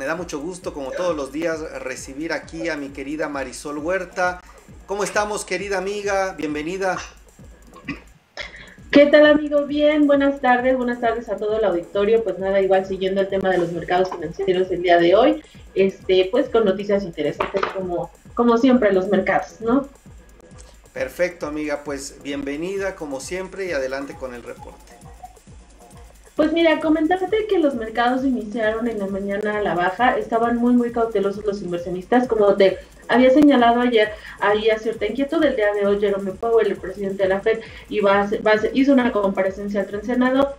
me da mucho gusto, como todos los días, recibir aquí a mi querida Marisol Huerta. ¿Cómo estamos, querida amiga? Bienvenida. ¿Qué tal, amigo? Bien, buenas tardes, buenas tardes a todo el auditorio. Pues nada, igual siguiendo el tema de los mercados financieros el día de hoy, este, pues con noticias interesantes como, como siempre los mercados, ¿no? Perfecto, amiga, pues bienvenida como siempre y adelante con el reporte. Pues mira, comentarte que los mercados iniciaron en la mañana a la baja, estaban muy muy cautelosos los inversionistas, como te había señalado ayer, había cierta inquietud del día de hoy, Jerome Powell, el presidente de la Fed, iba hizo una comparecencia al Senado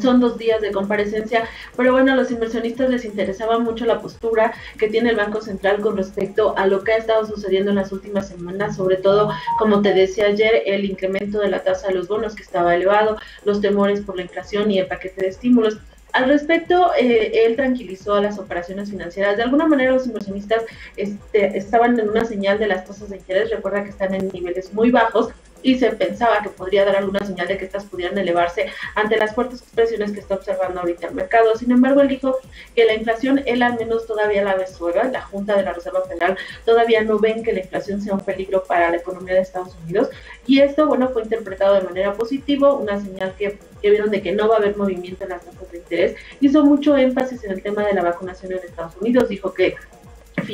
son dos días de comparecencia, pero bueno, a los inversionistas les interesaba mucho la postura que tiene el Banco Central con respecto a lo que ha estado sucediendo en las últimas semanas, sobre todo, como te decía ayer, el incremento de la tasa de los bonos que estaba elevado, los temores por la inflación y el paquete de estímulos. Al respecto, eh, él tranquilizó a las operaciones financieras. De alguna manera, los inversionistas este, estaban en una señal de las tasas de interés. Recuerda que están en niveles muy bajos y se pensaba que podría dar alguna señal de que estas pudieran elevarse ante las fuertes presiones que está observando ahorita el mercado. Sin embargo, él dijo que la inflación, él al menos todavía la ve sueva, la Junta de la Reserva Federal todavía no ven que la inflación sea un peligro para la economía de Estados Unidos y esto, bueno, fue interpretado de manera positiva, una señal que, que vieron de que no va a haber movimiento en las tasas de interés. Hizo mucho énfasis en el tema de la vacunación en Estados Unidos, dijo que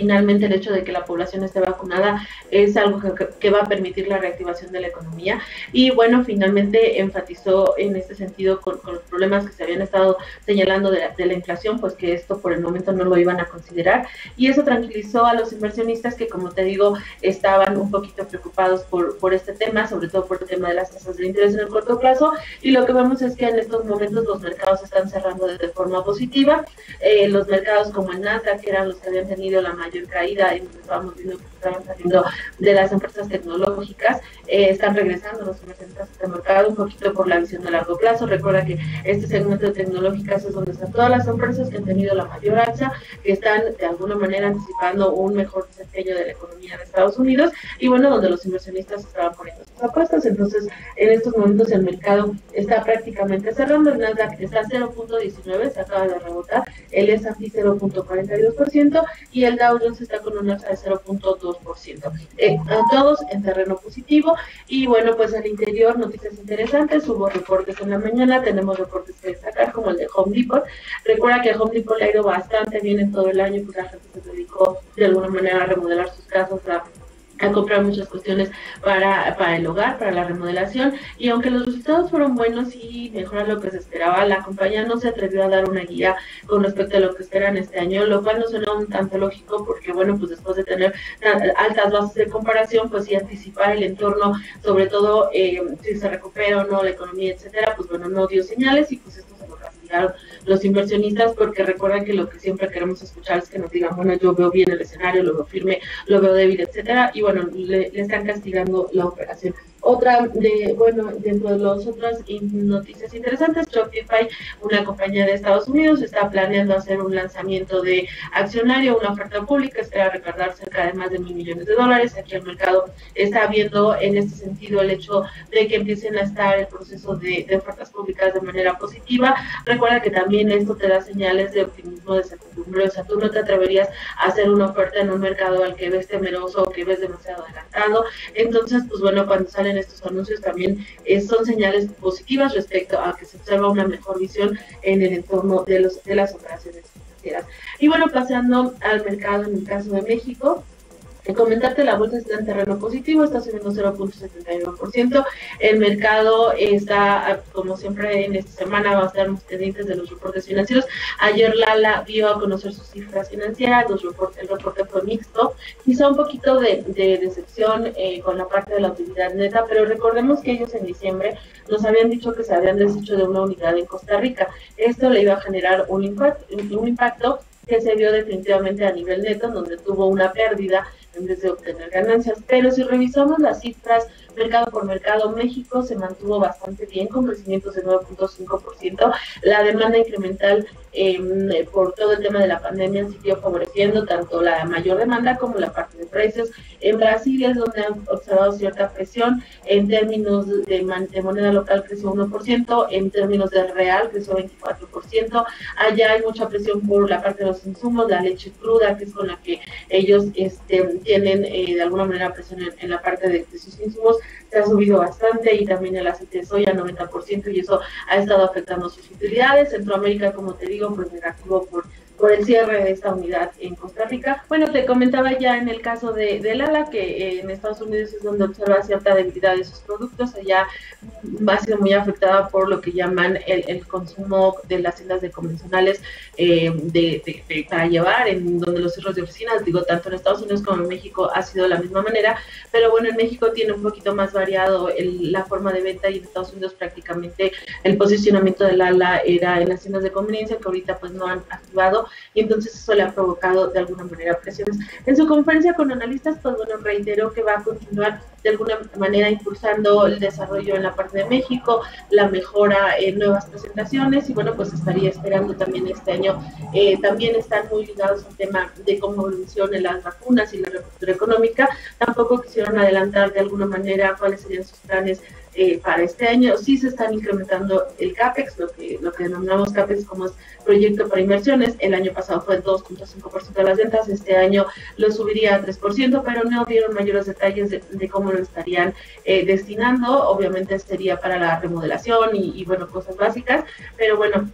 finalmente el hecho de que la población esté vacunada es algo que, va a permitir la reactivación de la economía. Y bueno, finalmente enfatizó en este sentido con, los problemas que se habían estado señalando de la, inflación, pues que esto por el momento no lo iban a considerar. Y eso tranquilizó a los inversionistas que, como te digo, estaban un poquito preocupados por, este tema, sobre todo por el tema de las tasas de interés en el corto plazo. Y lo que vemos es que en estos momentos los mercados están cerrando de, forma positiva. Eh, los mercados como el Nasdaq, que eran los que habían tenido la mayor caída y estábamos viendo estaban saliendo de las empresas tecnológicas, eh, están regresando los inversionistas al mercado un poquito por la visión de largo plazo. Recuerda que este segmento de tecnológicas es donde están todas las empresas que han tenido la mayor alza, que están de alguna manera anticipando un mejor desempeño de la economía de Estados Unidos y bueno, donde los inversionistas estaban poniendo sus apuestas. Entonces, en estos momentos el mercado está prácticamente cerrando. El Nasdaq está a 0.19, se acaba de rebotar, el S&P 0.42% y el Dow Jones está con una alza de 0.2%. Eh, todos en terreno positivo. Y bueno, pues al interior noticias interesantes, hubo reportes en la mañana, tenemos reportes que destacar como el de Home Depot. Recuerda que Home Depot le ha ido bastante bien en todo el año, pues la gente se dedicó de alguna manera a remodelar sus casas, a a comprar muchas cuestiones para, para el hogar, para la remodelación, y aunque los resultados fueron buenos y mejoran lo que se esperaba, la compañía no se atrevió a dar una guía con respecto a lo que esperan este año, lo cual no suena un tanto lógico porque, bueno, pues después de tener altas bases de comparación, pues sí anticipar el entorno, sobre todo eh, si se recupera o no la economía, etcétera, pues bueno, no dio señales y pues esto los inversionistas porque recuerdan que lo que siempre queremos escuchar es que nos digan, bueno, yo veo bien el escenario, lo veo firme, lo veo débil, etcétera, y bueno, le están castigando la operación. Otra de, bueno, dentro de las otras noticias interesantes, Shopify, una compañía de Estados Unidos, está planeando hacer un lanzamiento de accionario, una oferta pública, espera recaudar cerca de más de mil millones de dólares. Aquí el mercado está viendo en este sentido el hecho de que empiecen a estar el proceso de, ofertas públicas de manera positiva. Recuerda que también esto te da señales de optimismo, de certidumbre, o sea, tú no te atreverías a hacer una oferta en un mercado al que ves temeroso o que ves demasiado adelantado. Entonces, pues bueno, cuando salen estos anuncios también eh, son señales positivas respecto a que se observa una mejor visión en el entorno de, los, de las operaciones financieras. Y bueno, pasando al mercado en el caso de México, comentarte, la bolsa está en terreno positivo, está subiendo 0.79%. El mercado está, como siempre en esta semana, va a estar pendientes de los reportes financieros. Ayer Lala dio a conocer sus cifras financieras, los reportes, el reporte fue mixto, quizá un poquito de, decepción eh, con la parte de la utilidad neta, pero recordemos que ellos en diciembre nos habían dicho que se habían deshecho de una unidad en Costa Rica. Esto le iba a generar un impacto, un impacto que se vio definitivamente a nivel neto, donde tuvo una pérdida en vez de obtener ganancias. Pero si revisamos las cifras mercado por mercado, México se mantuvo bastante bien con crecimientos de 9.5%. La demanda incremental em, por todo el tema de la pandemia siguió favoreciendo tanto la mayor demanda como la parte de precios. En Brasil es donde han observado cierta presión. En términos de, moneda local creció 1%, en términos de real creció 24%. Allá hay mucha presión por la parte de los insumos, la leche cruda, que es con la que ellos este, tienen eh, de alguna manera presión en, la parte de, de sus insumos se ha subido bastante y también el aceite de soya 90% y eso ha estado afectando sus utilidades. Centroamérica, como te digo, pues negativo por por el cierre de esta unidad en Costa Rica. Bueno, te comentaba ya en el caso de, de Lala que eh, en Estados Unidos es donde observa cierta debilidad de sus productos. Allá ha sido muy afectada por lo que llaman el, consumo de las tiendas de convencionales eh, de, para llevar, en donde los cerros de oficinas, digo, tanto en Estados Unidos como en México ha sido de la misma manera, pero bueno, en México tiene un poquito más variado la forma de venta y en Estados Unidos prácticamente el posicionamiento de Lala era en las tiendas de conveniencia que ahorita pues no han activado y entonces eso le ha provocado de alguna manera presiones. En su conferencia con analistas, pues bueno, reiteró que va a continuar de alguna manera impulsando el desarrollo en la parte de México, la mejora en nuevas presentaciones y bueno, pues estaría esperando también este año. Eh, también están muy ligados al tema de cómo evolucionan las vacunas y la reapertura económica. Tampoco quisieron adelantar de alguna manera cuáles serían sus planes eh, para este año sí se están incrementando el CAPEX, lo que, lo que denominamos CAPEX como es proyecto para inversiones. El año pasado fue 2.5% de las ventas, este año lo subiría a 3%, pero no dieron mayores detalles de, cómo lo estarían eh, destinando. Obviamente sería para la remodelación y, bueno, cosas básicas, pero bueno,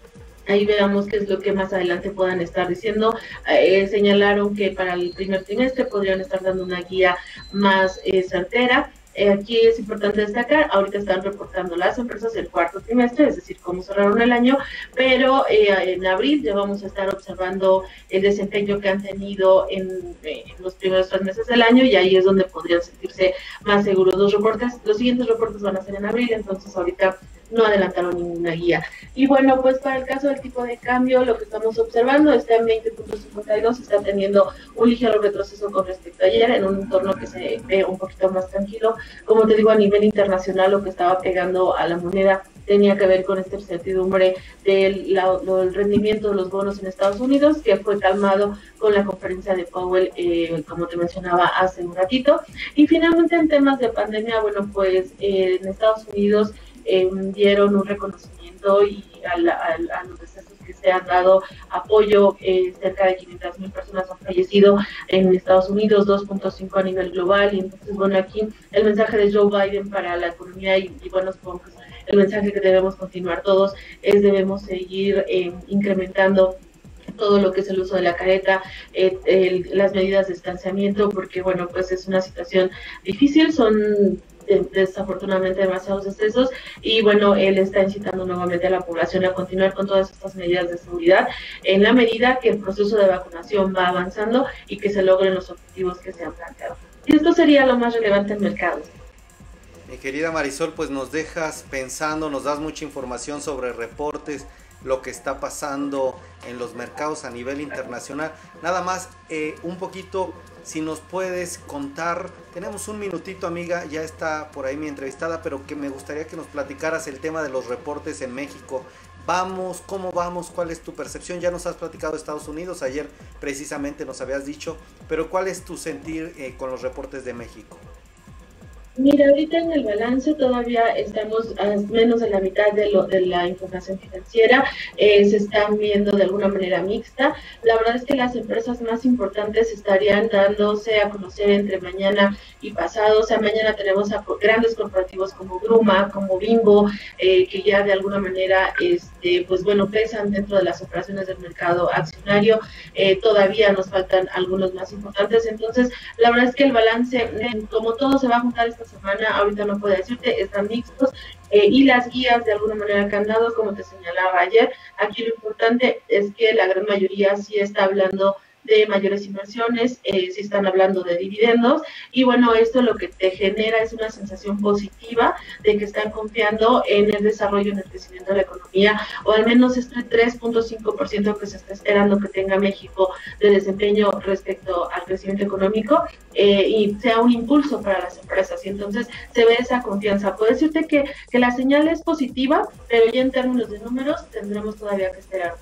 ahí veamos qué es lo que más adelante puedan estar diciendo. Eh, señalaron que para el primer trimestre podrían estar dando una guía más eh, certera. Eh, aquí es importante destacar, ahorita están reportando las empresas el cuarto trimestre, es decir, cómo cerraron el año, pero eh, en abril ya vamos a estar observando el desempeño que han tenido en, los primeros tres meses del año y ahí es donde podrían sentirse más seguros los reportes. Los siguientes reportes van a ser en abril, entonces ahorita no adelantaron ninguna guía. Y bueno, pues para el caso del tipo de cambio, lo que estamos observando está en 20.52, está teniendo un ligero retroceso con respecto a ayer, en un entorno que se ve un poquito más tranquilo. Como te digo, a nivel internacional, lo que estaba pegando a la moneda tenía que ver con esta incertidumbre del, rendimiento de los bonos en Estados Unidos, que fue calmado con la conferencia de Powell, eh, como te mencionaba hace un ratito. Y finalmente en temas de pandemia, bueno, pues eh, en Estados Unidos Em, dieron un reconocimiento y a, los decesos que se han dado apoyo. Eh, cerca de 500 mil personas han fallecido en Estados Unidos, 2.5 a nivel global. Y entonces, bueno, aquí el mensaje de Joe Biden para la economía y, bueno, supongo que el mensaje que debemos continuar todos es debemos seguir em, incrementando todo lo que es el uso de la careta, eh, las medidas de distanciamiento, porque bueno, pues es una situación difícil, son desafortunadamente demasiados excesos y bueno, él está incitando nuevamente a la población a continuar con todas estas medidas de seguridad en la medida que el proceso de vacunación va avanzando y que se logren los objetivos que se han planteado. Y esto sería lo más relevante en mercados. Mi querida Marisol, pues nos dejas pensando, nos das mucha información sobre reportes, lo que está pasando en los mercados a nivel internacional. Nada más, eh, un poquito si nos puedes contar, tenemos un minutito amiga, ya está por ahí mi entrevistada, pero que me gustaría que nos platicaras el tema de los reportes en México. Vamos, ¿cómo vamos? ¿Cuál es tu percepción? Ya nos has platicado de Estados Unidos, ayer precisamente nos habías dicho, pero ¿cuál es tu sentir eh, con los reportes de México? Mira, ahorita en el balance todavía estamos a menos de la mitad de, lo, de la información financiera, eh, se están viendo de alguna manera mixta. La verdad es que las empresas más importantes estarían dándose a conocer entre mañana y pasado. O sea, mañana tenemos a grandes corporativos como Gruma, como Bimbo, eh, que ya de alguna manera, este, pues bueno, pesan dentro de las operaciones del mercado accionario. Eh, todavía nos faltan algunos más importantes. Entonces, la verdad es que el balance, como todo se va a juntar esta semana, ahorita no puedo decirte, están mixtos. Eh, y las guías de alguna manera que han dado, como te señalaba ayer, aquí lo importante es que la gran mayoría sí está hablando de mayores inversiones, eh, si están hablando de dividendos, y bueno, esto lo que te genera es una sensación positiva de que están confiando en el desarrollo, en el crecimiento de la economía, o al menos este 3.5% que se está esperando que tenga México de desempeño respecto al crecimiento económico, eh, y sea un impulso para las empresas, y entonces se ve esa confianza. Puedo decirte que, que la señal es positiva, pero ya en términos de números tendremos todavía que esperar.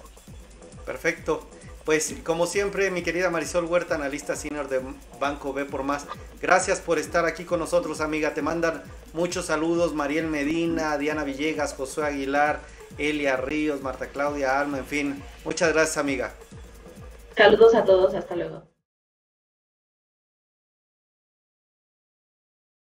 Perfecto. Pues como siempre, mi querida Marisol Huerta, analista senior de Banco B por Más, gracias por estar aquí con nosotros, amiga. Te mandan muchos saludos, Mariel Medina, Diana Villegas, Josué Aguilar, Elia Ríos, Marta Claudia Alma, en fin. Muchas gracias, amiga. Saludos a todos, hasta luego.